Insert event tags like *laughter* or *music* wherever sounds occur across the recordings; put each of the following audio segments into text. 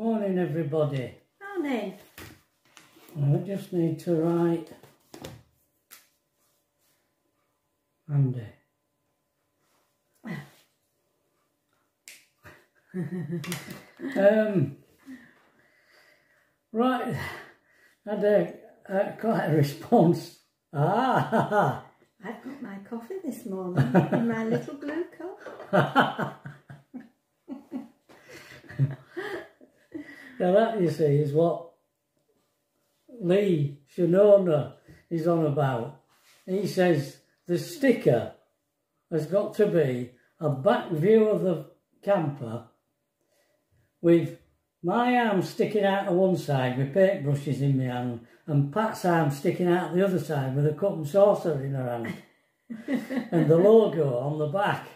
Morning, everybody. Morning. I just need to write Andy. um, right, I had a, a, quite a response. Ah, I've got my coffee this morning in my little blue cup. *laughs* now that you see is what Lee Shonona is on about. He says the sticker has got to be a back view of the camper with my arm sticking out of one side with paintbrushes in my hand and Pat's arm sticking out the other side with a cup and saucer in her hand *laughs* and the logo on the back.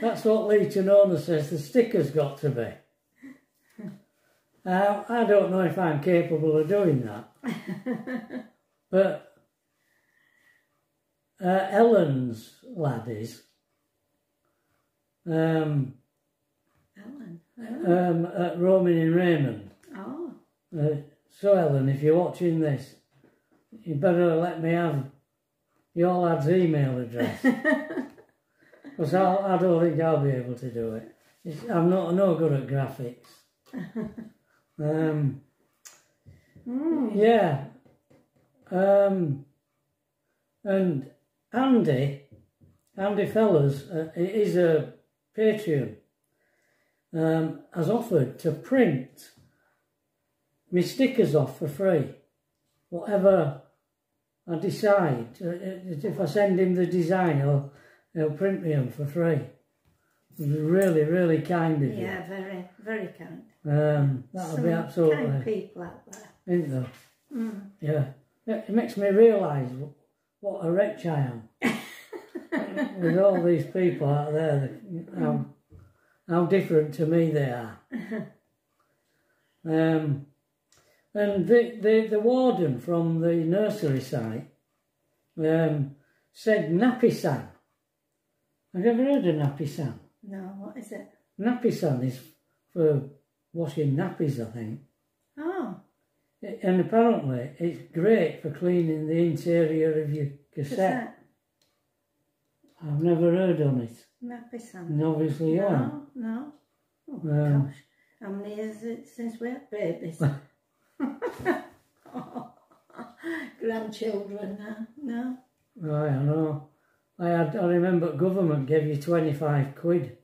That's what Lee Chanona says the sticker's got to be. Uh, I don't know if I'm capable of doing that. *laughs* but uh, Ellen's lad is. Um, Ellen. um, at Roman in Raymond. Oh, Uh, so Ellen, if you're watching this, you better let me have your lad's email address. *laughs* Because I don't think I'll be able to do it. It's, I'm not no good at graphics. *laughs* um, Yeah. Um, and Andy, Andy Fellas, uh, is a Patreon, um, has offered to print my stickers off for free. Whatever I decide, uh, if I send him the design, he'll, he'll print me them for free. Really, really kind of you. yeah, very, very kind. Um, that'll Some be absolutely, kind people out there. isn't there? Mm. Yeah. It makes me realise what a wretch I am. *laughs* With all these people out there, how, how different to me they are. *laughs* Um, and the, the, the warden from the nursery site um, said Napisan. Have you ever heard of Napisan? No, what is it? Napisan is for washing nappies, I think. Oh, And apparently it's great for cleaning the interior of your cassette. cassette. I've never heard on it. Nappy Sam. And obviously. No, no. Oh, Um, gosh. How many years is it since we had babies? *laughs* *laughs* Grandchildren now? No? Right, I know. I had I remember government gave you twenty five quid.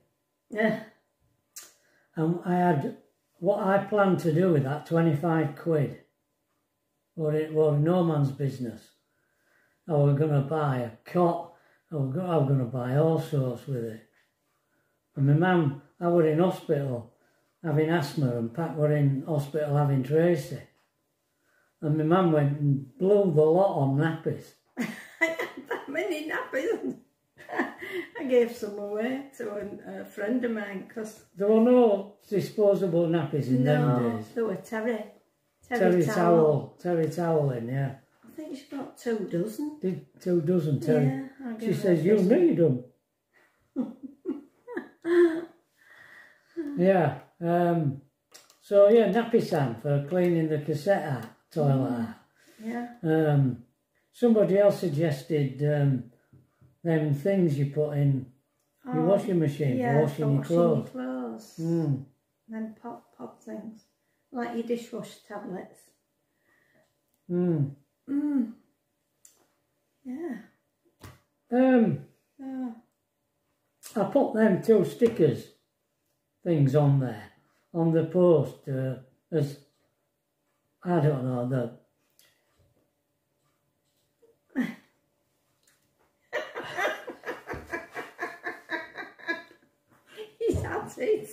Yeah. And I had what I planned to do with that twenty five quid. Well it was no man's business. I was gonna buy a cot, I was was gonna buy all sorts with it. And my mum I was in hospital having asthma and Pat were in hospital having Tracy. And my mum went and blew the lot on nappies. *laughs* Many nappies. *laughs* I gave some away to a, a friend of mine because There were no disposable nappies in them no, days. they were terry. Terry, Terry towel. towel, terry towel in, yeah. I think she got two dozen. Did two dozen terry. Yeah, she says, you dozen. need them. *laughs* yeah. Um, so, yeah, nappy sand for cleaning the cassette toilet out. Yeah. Um, somebody else suggested um, them things you put in your Oh, washing machine yeah, for washing your clothes. clothes. Mm. Then pop pop things. Like your dishwasher tablets. Mm. Mm. Yeah. Um, Oh. I put them two stickers things on there on the post uh, as I don't know the *laughs* Biting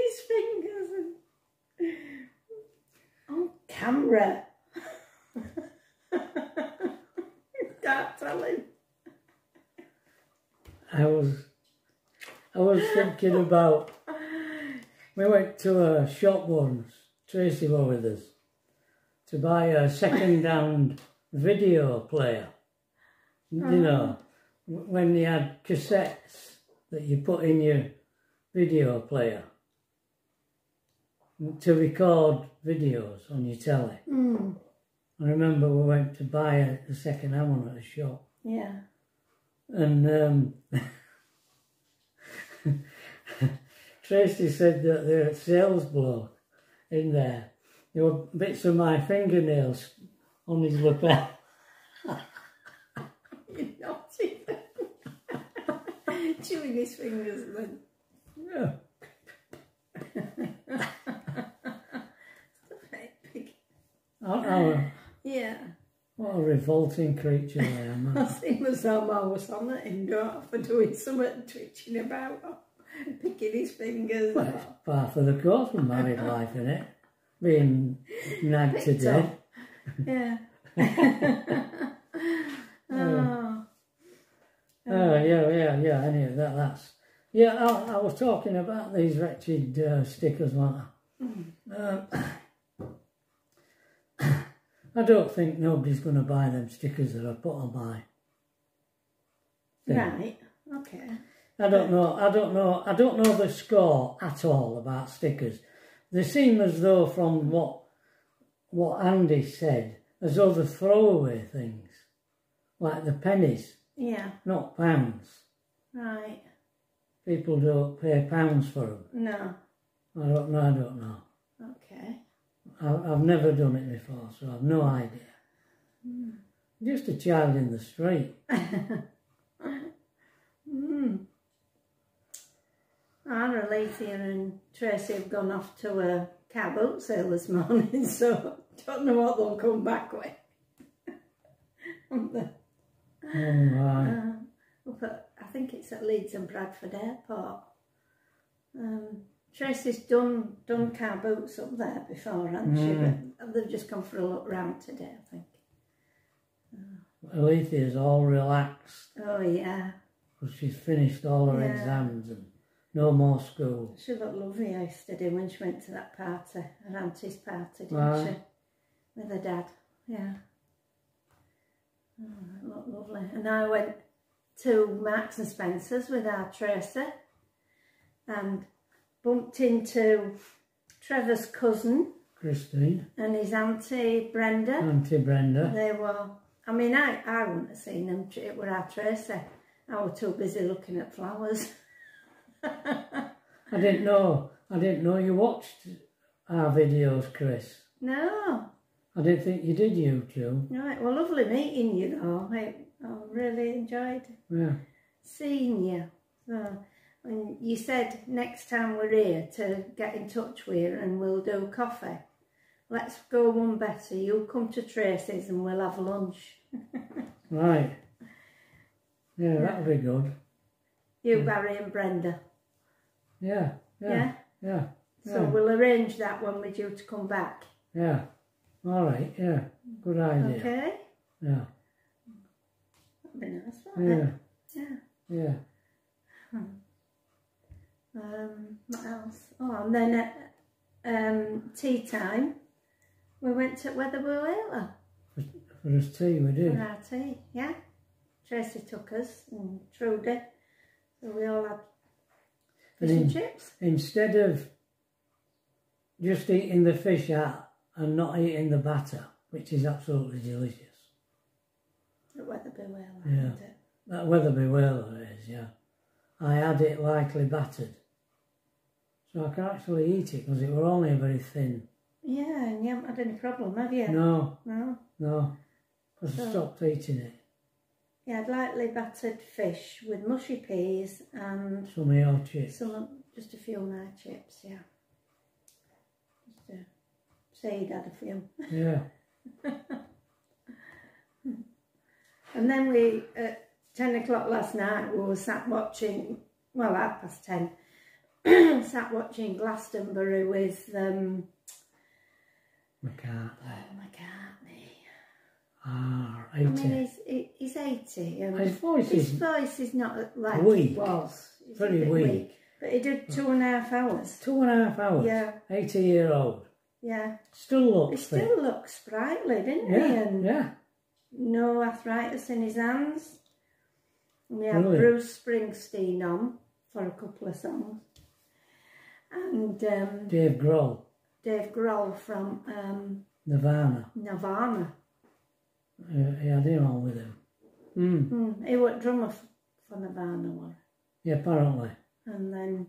his fingers and on camera. Can't tell him. I was I was thinking about we went to a shop once Tracy was with us to buy a second *laughs* hand video player you uh-huh. know when they had cassettes that you put in your video player to record videos on your telly. Mm. I remember we went to buy a, a second hand one at a shop, Yeah. and um, *laughs* Tracy said that the sales bloke in there, there were bits of my fingernails on his lapel. You naughty. Chewing his fingers then. Yeah. *laughs* I, I, Yeah. what a revolting creature I am. *laughs* I see myself I was on the indoor for doing something twitching about or picking his fingers. Well, it's part of the course of married life, isn't it? Being *laughs* nagged to death. Yeah. oh. Oh, yeah, yeah, yeah, anyway, that, that's... Yeah, I, I was talking about these wretched uh, stickers, wasn't I? Um, *coughs* I don't think nobody's going to buy them stickers that I put on my... thing. Right. Okay. I don't know. I don't know. I don't know the score at all about stickers. They seem as though, from what what Andy said, as though the throwaway things, like the pennies, Yeah. not pounds. Right. People don't pay pounds for them. No. I don't know. I don't know. Okay. I, I've never done it before, so I've no idea. Just a child in the street. Mm. Anna, Alethea and Tracy have gone off to a car boat sale this morning, *laughs* so don't know what they'll come back with. *laughs* Oh, right. Uh, up at, I think it's at Leeds and Bradford Airport. Um, Tracy's done done car boats up there before, hasn't she? But they've just come for a look round today, I think. Alethea's all relaxed Oh yeah, because she's finished all her Yeah. exams and no more school. she looked lovely yesterday when she went to that party, her auntie's party, didn't Right. she? With her dad, yeah. Oh, lovely. And I went to Marks and Spencer's with our Tracy and bumped into Trevor's cousin Christine, and his auntie Brenda. Auntie Brenda. They were, I mean, I, I wouldn't have seen them, it were our Tracy. I was too busy looking at flowers. *laughs* I didn't know. I didn't know you watched our videos, Chris. No, I didn't think you did, you two. right, well, lovely meeting you though. I, I really enjoyed Yeah. seeing you. So, and you said next time we're here to get in touch with you and we'll do coffee. Let's go one better. You'll come to Tracy's and we'll have lunch. *laughs* Right. Yeah, that'll be good. You, Barry and Brenda. Yeah. Yeah? Yeah. Yeah. So we'll arrange that when we're due to come back. Yeah. All right. Yeah. Good idea. Okay? Yeah. That'd be nice, wouldn't it? Yeah. Yeah. Yeah. Um, what else? Oh, and then at um, tea time, we went to Wetherby Whaler For us tea, we did. for our tea. Yeah. Tracy took us and Trudy. So we all had fish and And chips. Instead of just eating the fish out and not eating the batter, which is absolutely delicious. At Wetherby Whaler, Yeah. isn't it? That Wetherby Whaler is, yeah. I had it lightly battered. So I can actually eat it because it were only very thin. Yeah, and you haven't had any problem, have you? No, No. no. Because I So- stopped eating it. Yeah, lightly battered fish with mushy peas and Some of your chips. some, just a few nice chips, yeah. Just to say he'd had a few. Yeah. *laughs* And then we, at 10 o'clock last night, we were sat watching, well, half past 10, *clears throat* sat watching Glastonbury with um, McCartney. oh, McCartney. Ah, I mean, 80. he's, he- he's 80 and His voice his is voice is not like weak. it was. A very bit weak. But he did two and a half hours. Two and a half hours. Yeah. 80 year old. Yeah. Still He looks fit. still looks sprightly, didn't he? Yeah, And yeah. no arthritis in his hands. And we had Brilliant. Bruce Springsteen on for a couple of songs. And um, Dave Grohl. Dave Grohl from um, Nirvana. Nirvana. Yeah, he had him on with him. Mm. Mm, he was drummer for Nirvana, one. Yeah, apparently. and then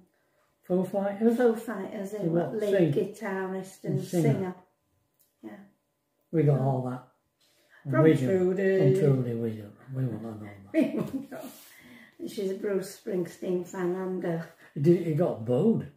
Foo Fighters? Foo Fighters, was what, lead sing? guitarist and And singer. singer. We got all that. And From we. Trudy. From Trudy, we do. We will not know that. *laughs* She's a Bruce Springsteen fan and uh, He, did, he got booed.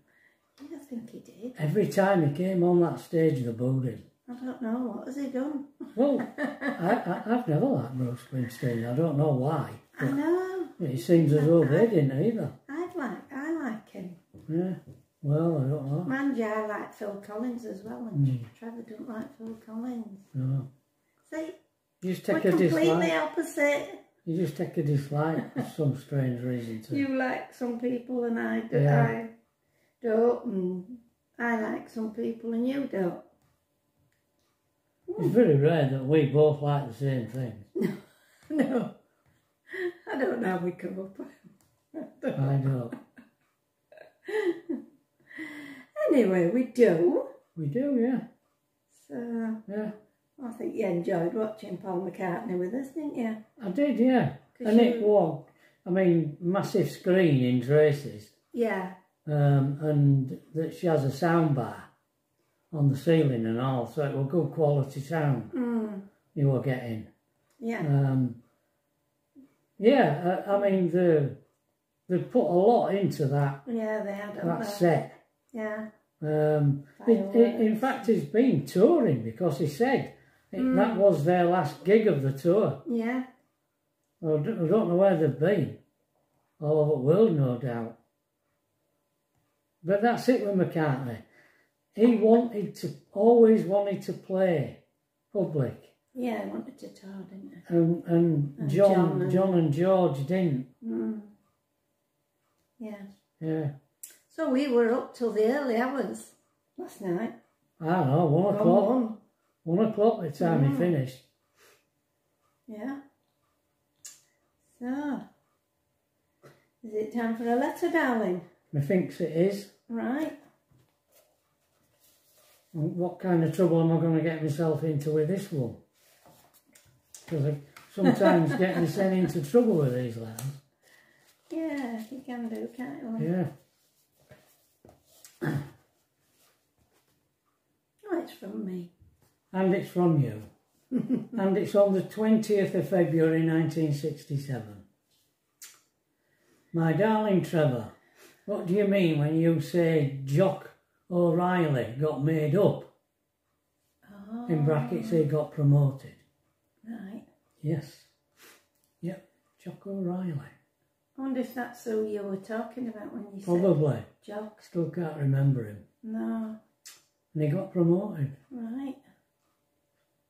I think he did. Every time he came on that stage, they booed him. I don't know, what has he done? Well, *laughs* I, I, I've never liked Bruce Springsteen. I don't know why. I know, It seems as though they didn't either. I'd like, I like him. Yeah. Well, I don't know. Mind you, I like Phil Collins as well, and Mm. Trevor don't like Phil Collins. No. See, You just we're take a completely dislike. opposite. You just take a dislike for *laughs* some strange reason to. You like some people and I, do, Yeah. I don't, and I like some people and you don't. It's very rare that we both like the same thing. *laughs* No, I don't know how we come up. I don't. *laughs* Anyway, we do. We do, yeah. So Yeah. I think you enjoyed watching Paul McCartney with us, didn't you? I did, yeah. And it was, I mean, massive screen in Tracy's. Yeah, Um, and that she has a sound bar on the ceiling and all, so it was good quality sound mm, you were getting. yeah, Um, yeah, I, I mean, the, they put a lot into that, yeah. They had that that. set. Yeah, Um, it, it, in fact, he's been touring because he said it, that was their last gig of the tour. yeah, I don't, I don't know where they've been. All over the world, no doubt. But that's it with McCartney. He wanted to, always wanted to play public. yeah. I wanted to tour, didn't I? And, and And John, John John and- and, George didn't. Mm. Yeah. Yeah. So we were up till the early hours last night. I don't know, one o'clock. one. One o'clock the time he Mm. finished. Yeah. So, is it time for a letter, darling? Methinks it is. Right. What kind of trouble am I going to get myself into with this one? Because I sometimes get me sent into trouble with these letters. Yeah, you can do, can't you? Yeah. Oh, it's from me. And it's from you. *laughs* and it's on the 20th of February 1967. My darling Trevor, what do you mean when you say Jock O'Reilly got made up? Oh, In brackets, he got promoted. right. Yes. Yep, Jock O'Reilly. I wonder if that's who you were talking about when you said. Probably. said jokes. Still can't remember him. No, And he got promoted. right.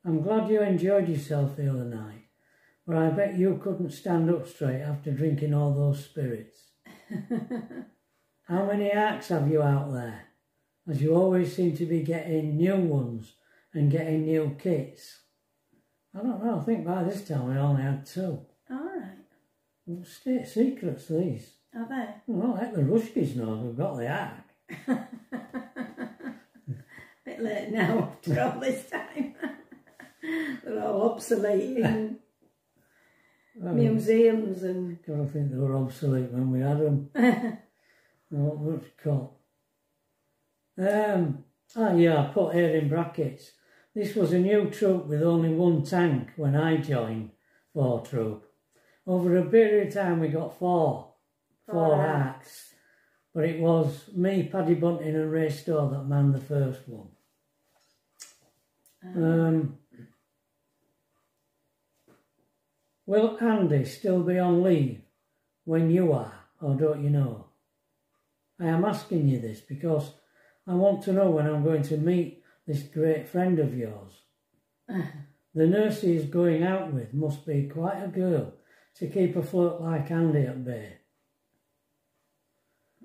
I'm glad you enjoyed yourself the other night, but I bet you couldn't stand up straight after drinking all those spirits. *laughs* How many acts have you out there? As you always seem to be getting new ones and getting new kits. I don't know, I think by this time we only had two. All right. Well, State secrets, these. Are they? Well, let the Ruskies know we've got the act. *laughs* bit late now after all this time. *laughs* They're all obsolete in Well, *laughs* museums and I think they were obsolete when we had them. was it called? Um, ah, yeah, I put here in brackets. This was a new troop with only one tank when I joined four troop. Over a period of time, we got four, four acts. But it was me, Paddy Bunting, and Ray Stowe that manned the first one. Um, will Andy still be on leave when you are, or don't you know? I am asking you this because I want to know when I'm going to meet this great friend of yours. *laughs* the nurse he is going out with must be quite a girl to keep afloat like Andy at bay.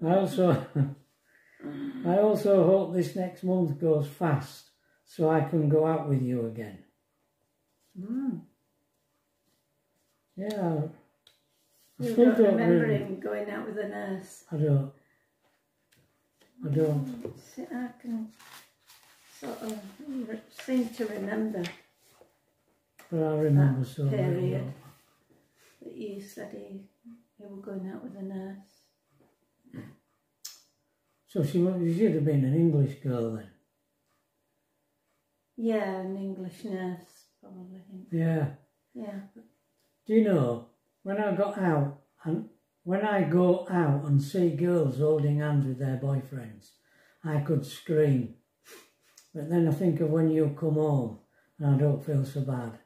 I also, *laughs* I also hope this next month goes fast so I can go out with you again. mm, Yeah, I you still don't remember really. him going out with a nurse. I don't. I don't. See, I can. sort of seem to remember But I remember so period. That you said he, were going out with a nurse. So she, she should have been an English girl then. Yeah, an English nurse, probably. Yeah. Yeah. Do you know, when I got out, and when I go out and see girls holding hands with their boyfriends, I could scream. But then I think of when you come home and I don't feel so bad.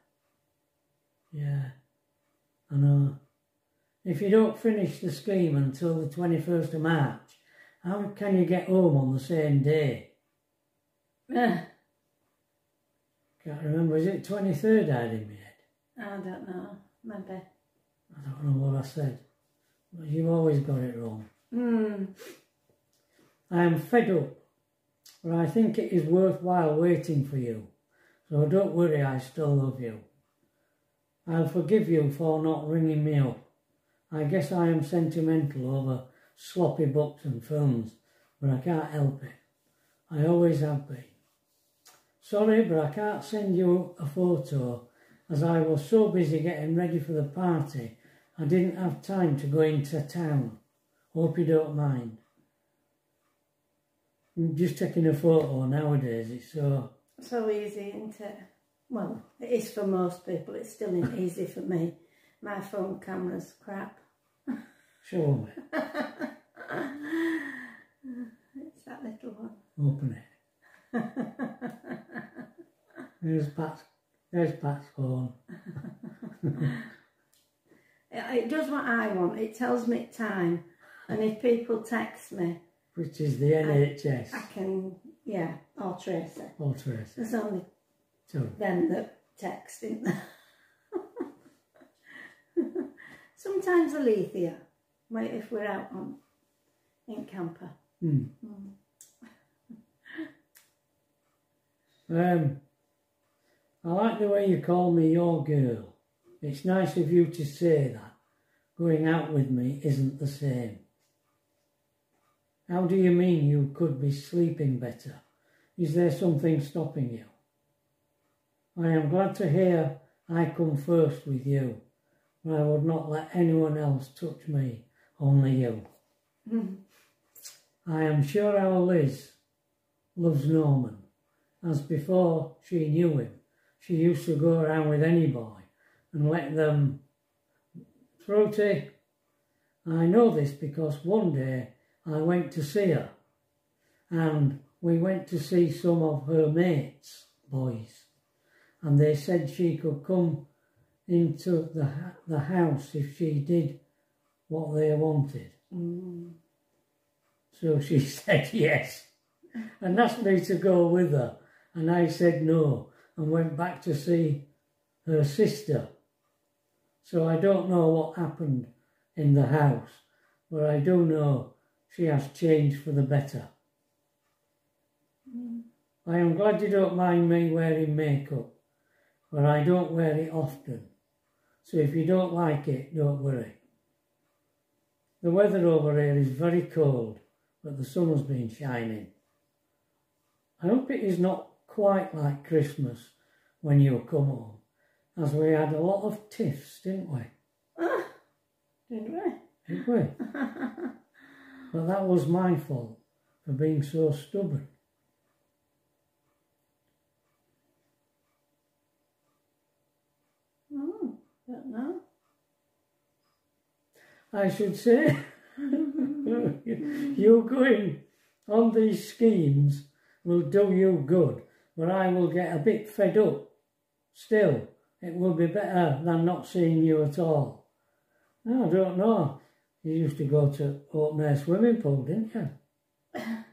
Yeah, I know. If you don't finish the scheme until the 21st of March, how can you get home on the same day? Ah, Can't remember, is it 23rd I had in my head? I don't know. Maybe. I don't know what I said. But you've always got it wrong. Hmm. I am fed up, but I think it is worthwhile waiting for you. So don't worry, I still love you. I'll forgive you for not ringing me up. I guess I am sentimental over sloppy books and films, but I can't help it. I always have been. Sorry, but I can't send you a photo as I was so busy getting ready for the party I didn't have time to go into town. Hope you don't mind. Just taking a photo nowadays, it's so. So easy, isn't it? Well, it is for most people. It's still not easy for me. My phone camera's crap. Show me. *laughs* It's that little one. Open it. There's Pat's, there's Pat's phone. *laughs* It, it does what I want. It tells me time. And if people text me, Which is the NHS. I can, yeah, or Tracy. Or Tracy. There's only So, them that text, isn't there? *laughs* Sometimes Alethea, if we're out on in camper. hmm. Um, I like the way you call me your girl. It's nice of you to say that. Going out with me isn't the same. How do you mean you could be sleeping better? Is there something stopping you? I am glad to hear I come first with you, but I would not let anyone else touch me, only you. Mm-hmm. I am sure our Liz loves Norman, as before she knew him, she used to go around with any boy and let them throaty. I know this because one day I went to see her and we went to see some of her mates, boys, and they said she could come into the, the house if she did what they wanted. Mm. So she *laughs* said yes and asked me to go with her. And I said no and went back to see her sister. So I don't know what happened in the house, but I do know she has changed for the better. I am glad you don't mind me wearing makeup, but I don't wear it often. So if you don't like it, don't worry. The weather over here is very cold, but the sun has been shining. I hope it is not quite like Christmas when you come home, as we had a lot of tiffs, didn't we? Ah, didn't we? Didn't we? *laughs* but that was my fault for being so stubborn. Oh, don't know. I should say, you going on these schemes will do you good, but I will get a bit fed up. Still, it will be better than not seeing you at all. No, I don't know. You used to go to open air swimming pool, didn't you? I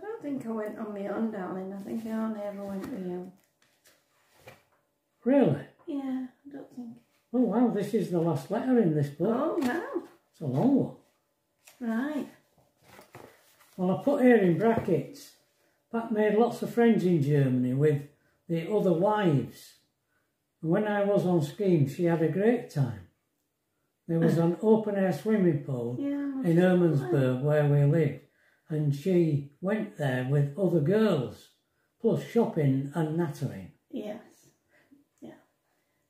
don't think I went on my own, darling. I think I only ever went with you. Really? Yeah, I don't think. Oh wow, this is the last letter in this book. Oh, wow. It's a long one. Right. Well, I put here in brackets, Pat made lots of friends in Germany with the other wives. And when I was on scheme, she had a great time. There was an *laughs* open air swimming pool Yeah. in Hermannsburg where we lived, and she went there with other girls, plus shopping and nattering. Yes. Yeah.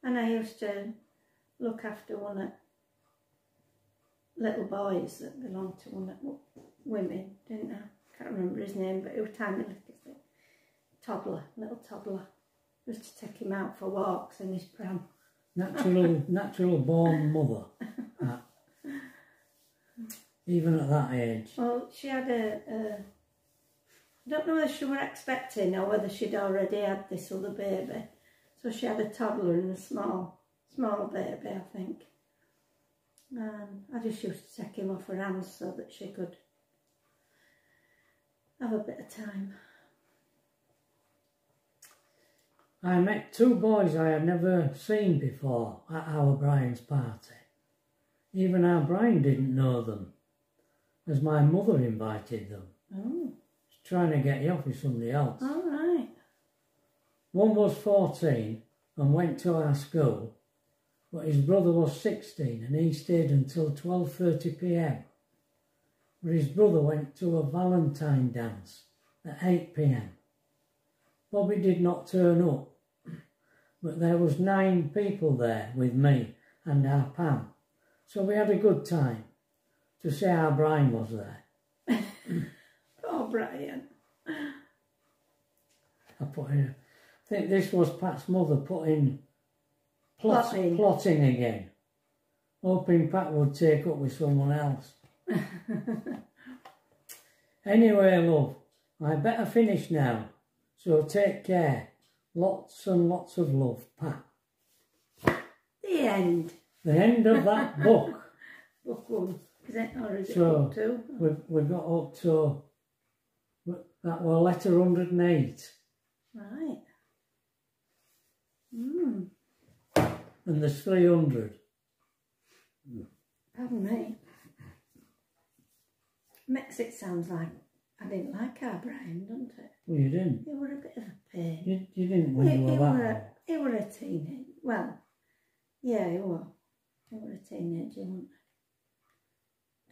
And I used to look after one of little boys that belonged to one of women, didn't I? Can't remember his name, but he was tiny little. Toddler, little toddler. Used to take him out for walks in his pram. Natural, *laughs* natural born mother. at- even at that age. Well, she had a, a I don't know whether she were expecting or whether she'd already had this other baby. So she had a toddler and a small, small baby, I think. And I just used to take him off her hands so that she could have a bit of time. I met two boys I had never seen before at our Brian's party. Even our Brian didn't know them, as my mother invited them. Oh, She's trying to get you off with somebody else. all right. One was 14 and went to our school, but his brother was 16 and he stayed until 12.30 p.m. But his brother went to a Valentine dance at 8 p.m. Bobby did not turn up, but there was nine people there with me and our Pam, so we had a good time. To say our Brian was there. *laughs* Oh, Brian. I put in. I think this was Pat's mother putting plot, Plotting. plotting again, hoping Pat would take up with someone else. *laughs* anyway, love, I better finish now. So take care. Lots and lots of love, Pat. The end. The end of that *laughs* book. Book one. Is it? Or is it So- book two? We've, we've got up to that were letter 108, Right. Hmm. And there's 300. Pardon me. Makes it sound like I didn't like our Brian, doesn't it? Well, you didn't. He were a bit of a pain. You, you didn't He, when he, you were were that a, old. he were a teenage. Well, yeah, he were. He were a teenager, wasn't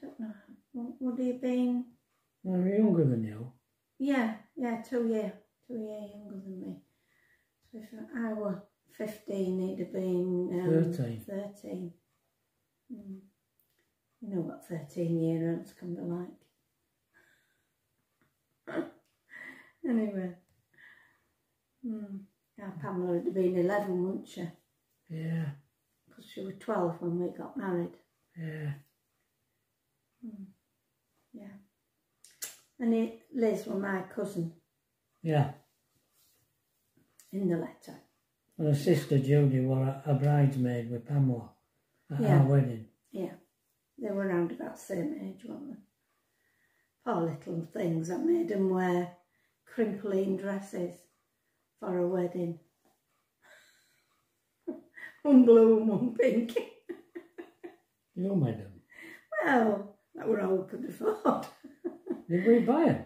he? Don't know. Would- he have been? Well, we're younger than you. Yeah, yeah, two year, two year younger than me. So if I were fifteen, he'd have been um, 13. Thirteen. Mm. You know what thirteen year olds can be like. *laughs* anyway. Mm. Our Pamela would have been eleven, wouldn't she? Yeah, Because she was twelve when we got married. yeah. Yeah. And it, Liz was my cousin Yeah. in the letter. And her sister Judy were a, a bridesmaid with Pamela at Yeah. our wedding. Yeah, they were around about the same age, weren't they? Poor little things. I made them wear Crimplene dresses for a wedding. *laughs* one blue and one pink. You made them. well, that were all we could afford. Did we buy them?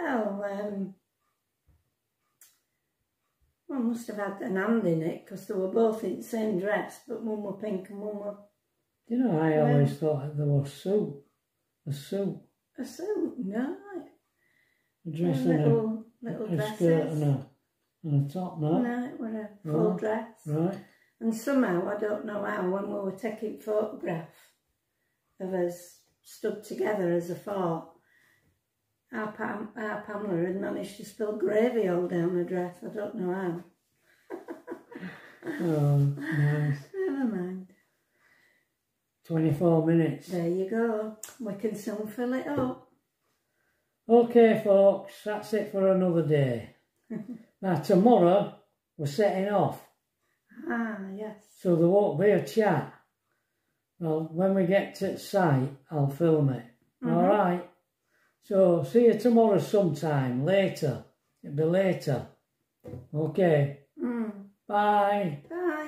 Well, um, one must have had an hand in it because they were both in the same dress, but one were pink and one were You know, I always thought there was suit. A suit. a suit. No, A dress a and a, little little a dresses. skirt and a, and a top, no? No, it was a full Right. dress. Right? And somehow, I don't know how, when we were taking photograph of us stood together as a four, our, Pam, our Pamela had managed to spill gravy all down her dress. I don't know how. Oh, nice. Never mind. 24 minutes. There you go. We can soon fill it up. Okay, folks, that's it for another day. *laughs* now, tomorrow, we're setting off. Ah, yes. So there won't be a chat. Well, when we get to site, I'll film it. All right. So see you tomorrow sometime. Later. It'll be later. Okay. Mm. Bye. Bye.